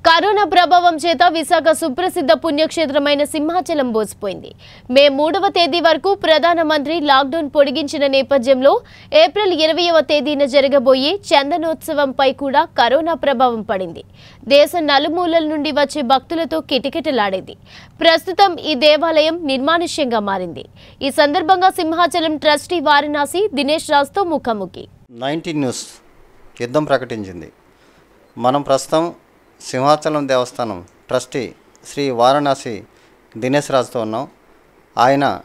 Corona ప్రభావం చేత విశాఖ సుప్రసిద్ధ పుణ్యక్షేత్రమైన సింహాచలం బోసిపోయింది. మే మూడవ తేదీ వరకు ప్రధానమంత్రి లాక్డౌన్ పొడిగించిన నేపథ్యంలో ఏప్రిల్ ఇరవయవ తేదీన జరగబోయే చందనోత్సవంపై కూడా కరోనా ప్రభావం పడింది. దేశ నలుమూలల నుండి వచ్చే భక్తులతో కిటకిటలాడేది. ప్రస్తుతం ఈ దేవాలయం నిర్మానుష్యంగా మారింది. ఈ సందర్భంగా సింహాచలం ట్రస్టీ వారణాసి దినేష్ రాజ్తో ముఖాముఖి. నైన్టీన్ న్యూస్ యుద్ధం ప్రకటించింది. మనం ప్రస్తుతం సింహాచలం దేవస్థానం ట్రస్టీ శ్రీ వారణాసి దినేష్ రాజుతో ఉన్నాం. ఆయన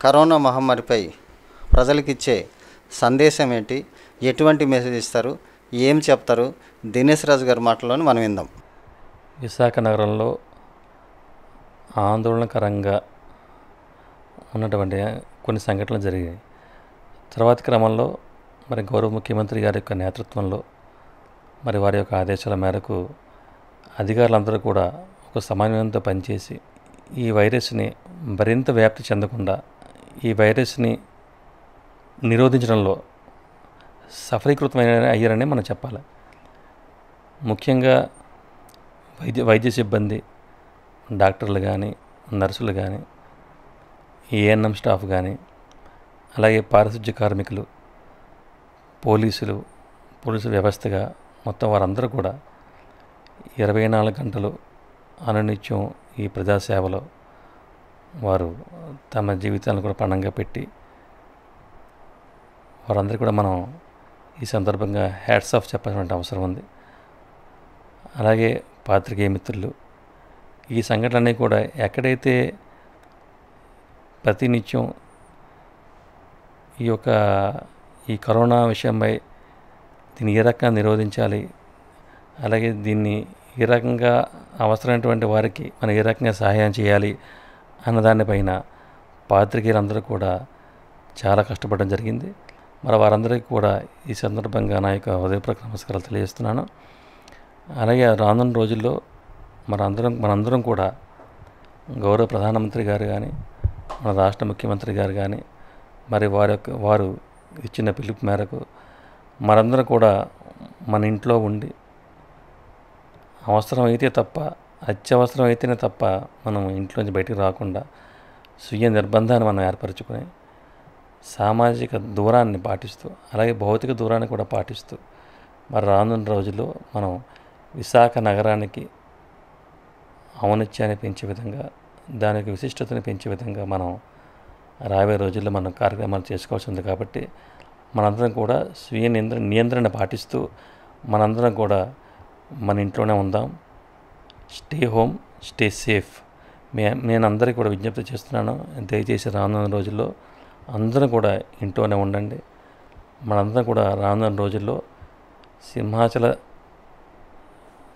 కరోనా మహమ్మారిపై ప్రజలకిచ్చే సందేశం ఏంటి ఎటువంటి మెసేజ్ ఇస్తారు? ఏం చెప్తారు? దినేష్ రాజు గారి మాటల్లోని మనం విందాం. విశాఖ నగరంలో ఆందోళనకరంగా ఉన్నటువంటి కొన్ని సంఘటనలు జరిగాయి. తర్వాతి క్రమంలో మరి గౌరవ ముఖ్యమంత్రి గారి యొక్క నేతృత్వంలో మరి వారి యొక్క ఆదేశాల మేరకు అధికారులందరూ కూడా ఒక సమన్వయంతో పనిచేసి ఈ వైరస్ని మరింత వ్యాప్తి చెందకుండా ఈ వైరస్ని నిరోధించడంలో సఫలీకృతమైన అయ్యారని మనం చెప్పాలి. ముఖ్యంగా వైద్య వైద్య సిబ్బంది డాక్టర్లు కానీ నర్సులు కానీ ఏఎన్ఎం స్టాఫ్ కానీ అలాగే పారిశుధ్య కార్మికులు పోలీసులు పోలీసు వ్యవస్థగా మొత్తం వారందరూ కూడా ఇరవై నాలుగు గంటలు అనునిత్యం ఈ ప్రజాసేవలో వారు తమ జీవితాలను కూడా పణంగా పెట్టి వారందరికీ కూడా మనం ఈ సందర్భంగా హ్యాట్స్ ఆఫ్ చెప్పాల్సిన అవసరం ఉంది. అలాగే పాత్రికేయ మిత్రులు ఈ సంఘటనలన్నీ కూడా ఎక్కడైతే ప్రతినిత్యం ఈ యొక్క ఈ కరోనా విషయంపై దీన్ని ఏ రకంగా నిరోధించాలి అలాగే దీన్ని ఏ రకంగా అవసరమైనటువంటి వారికి మనం ఏ రకంగా సహాయం చేయాలి అన్న దానిపైన పాత్రికేయులందరూ కూడా చాలా కష్టపడడం జరిగింది. మరి వారందరికీ కూడా ఈ సందర్భంగా నా యొక్క హృదయపూర్వక నమస్కారాలు తెలియజేస్తున్నాను. అలాగే రానున్న రోజుల్లో మనందరం మనందరం కూడా గౌరవ ప్రధానమంత్రి గారు కానీ మన రాష్ట్ర ముఖ్యమంత్రి గారు కానీ మరి వారి యొక్క వారు ఇచ్చిన పిలుపు మేరకు మనందరం కూడా మన ఇంట్లో ఉండి అవసరమైతే తప్ప అత్యవసరం అయితేనే తప్ప మనం ఇంట్లోంచి బయటికి రాకుండా స్వీయ నిర్బంధాన్ని మనం ఏర్పరచుకొని సామాజిక దూరాన్ని పాటిస్తూ అలాగే భౌతిక దూరాన్ని కూడా పాటిస్తూ మరి రానున్న రోజుల్లో మనం విశాఖ నగరానికి ఔన్నత్యాన్ని పెంచే విధంగా దానికి విశిష్టతను పెంచే విధంగా మనం రాబోయే రోజుల్లో మనం కార్యక్రమాలు చేసుకోవాల్సి ఉంది కాబట్టి మనందరం కూడా స్వీయ నియంత్రణ నియంత్రణ పాటిస్తూ మనందరం కూడా మన ఇంట్లోనే ఉందాం. స్టే హోమ్ స్టే సేఫ్ మే నేను అందరికీ కూడా విజ్ఞప్తి చేస్తున్నాను. దయచేసి రానున్న రోజుల్లో అందరం కూడా ఇంట్లోనే ఉండండి. మనందరం కూడా రానున్న రోజుల్లో సింహాచల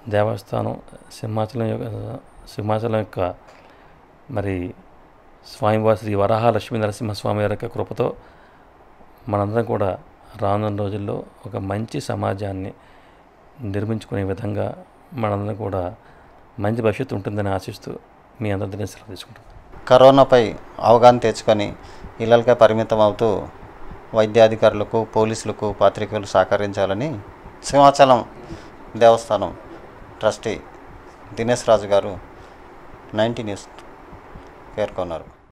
దేవస్థానం సింహాచలం యొక్క సింహాచలం యొక్క మరి స్వామివారి శ్రీ వరాహ లక్ష్మీ నరసింహస్వామి వారి యొక్క కృపతో మనందరం కూడా రానున్న రోజుల్లో ఒక మంచి సమాజాన్ని నిర్మించుకునే విధంగా మనందరం కూడా మంచి భవిష్యత్తు ఉంటుందని ఆశిస్తూ మీ అందరినీ సెలవు తీసుకుంటాం కరోనాపై అవగాహన తెచ్చుకొని ఇళ్ళకే పరిమితం అవుతూ వైద్యాధికారులకు పోలీసులకు పాత్రికేయులు సహకరించాలని సింహాచలం దేవస్థానం ట్రస్టీ దినేష్ రాజు గారు నైన్టీ న్యూస్ పేర్కొన్నారు.